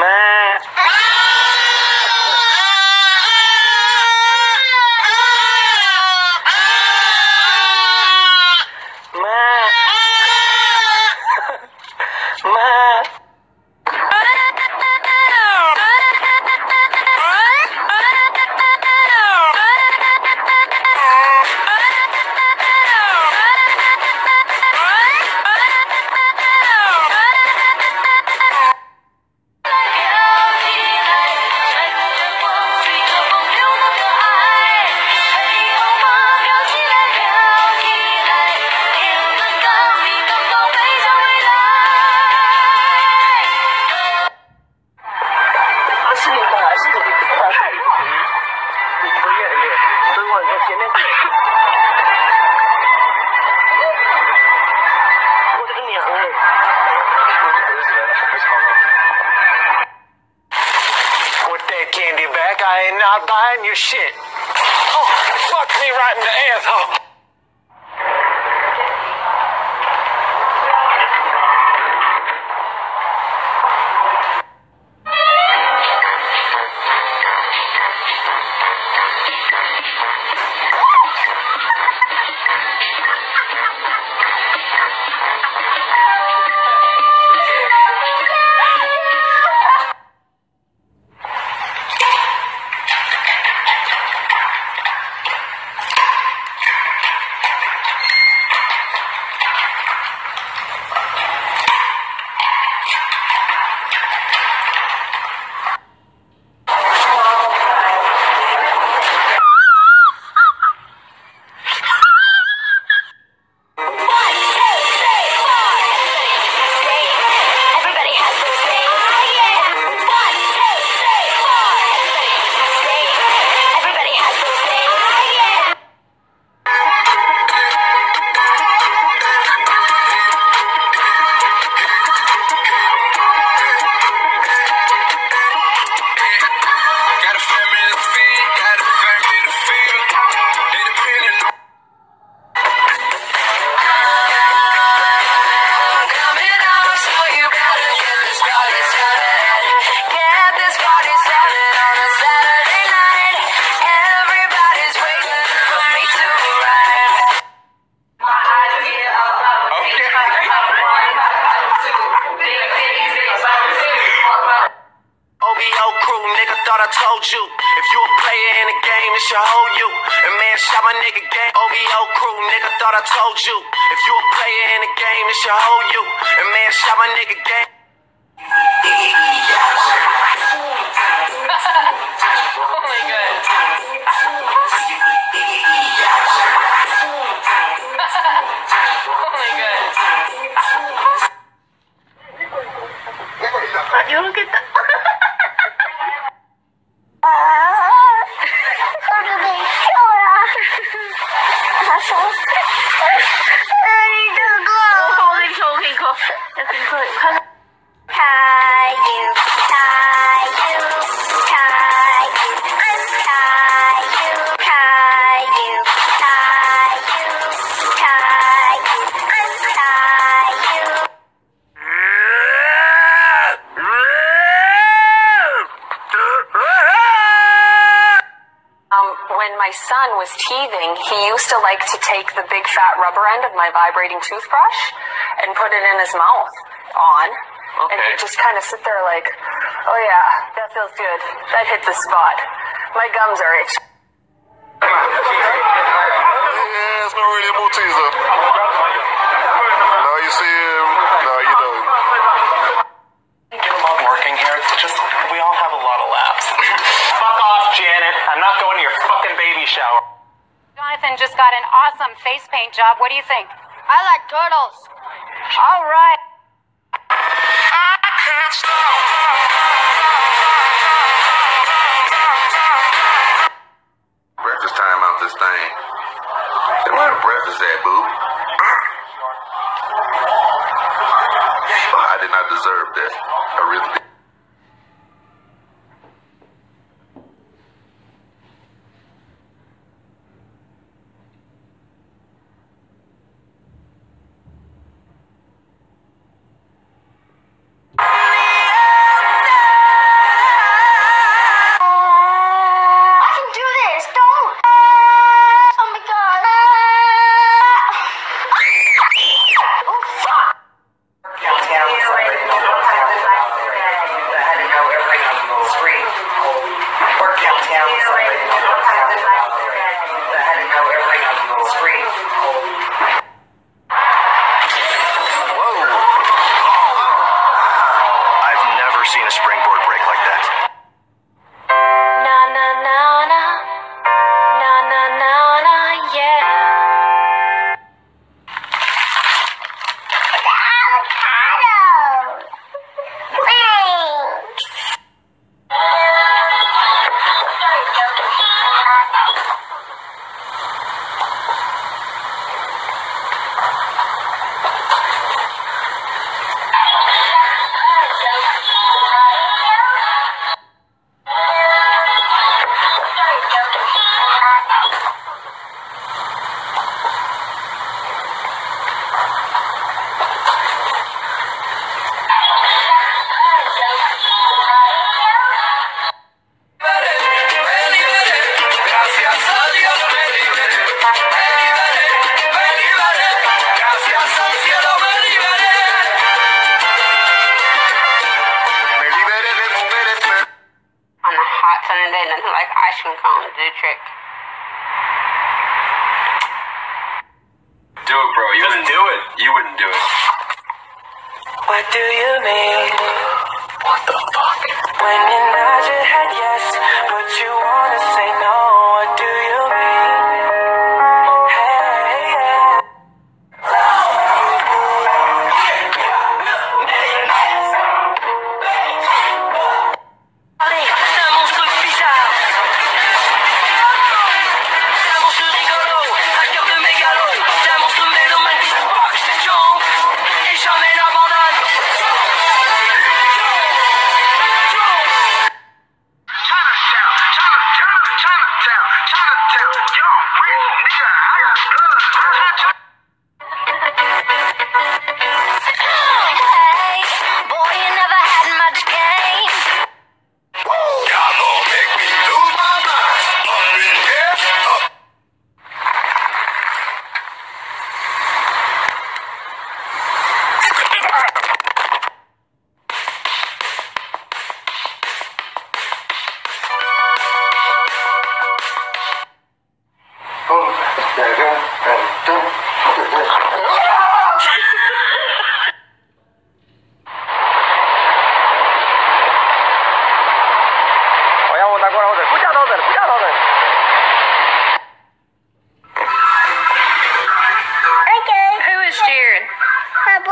Man. Oh. Crew, nigga, thought I told you. If you a player in the game, it's your whole you. And man, shot my nigga game. 好你这个够我给你挑我给你挑你看看 my son was teething, he used to like to take the big fat rubber end of my vibrating toothbrush and put it in his mouth on. And he'd just kind of sit there like, oh yeah, that feels good. That hit the spot. My gums are itchy. Yeah, it's not really a Malteser. No, you see him. No, you don't. working here. It's just we all have a lot of laughs. Fuck off, Janet. I'm not going to your fucking baby shower. Jonathan just got an awesome face paint job. What do you think? I like turtles. All right. Cone do the trick. Do it, bro. You wouldn't do it. You wouldn't do it. What do you mean? What the fuck? When you nod your head yes,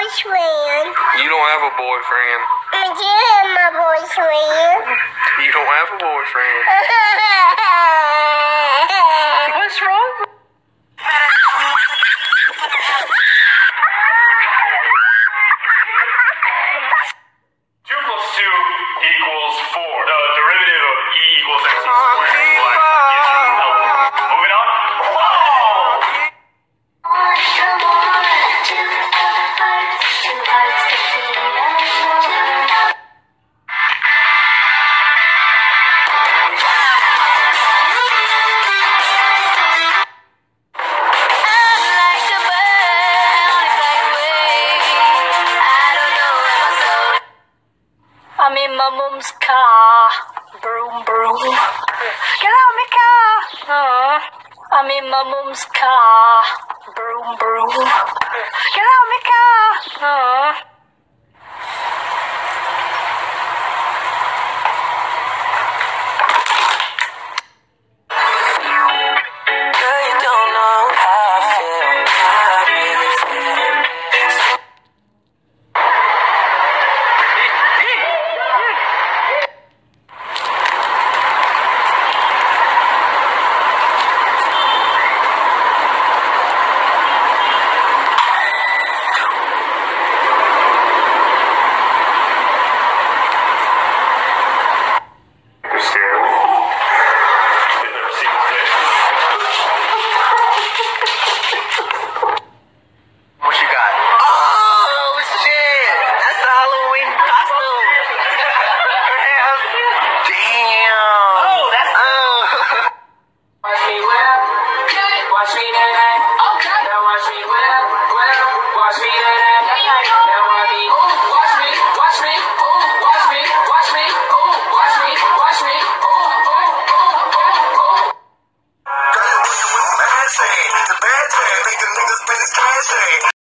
boyfriend. You don't have a boyfriend. I do have my boyfriend. You don't have a boyfriend. What's wrong? Car. Broom, broom. Get out of my car. Uh, I'm in my mum's car. Broom, broom. Get out of my car. Uh,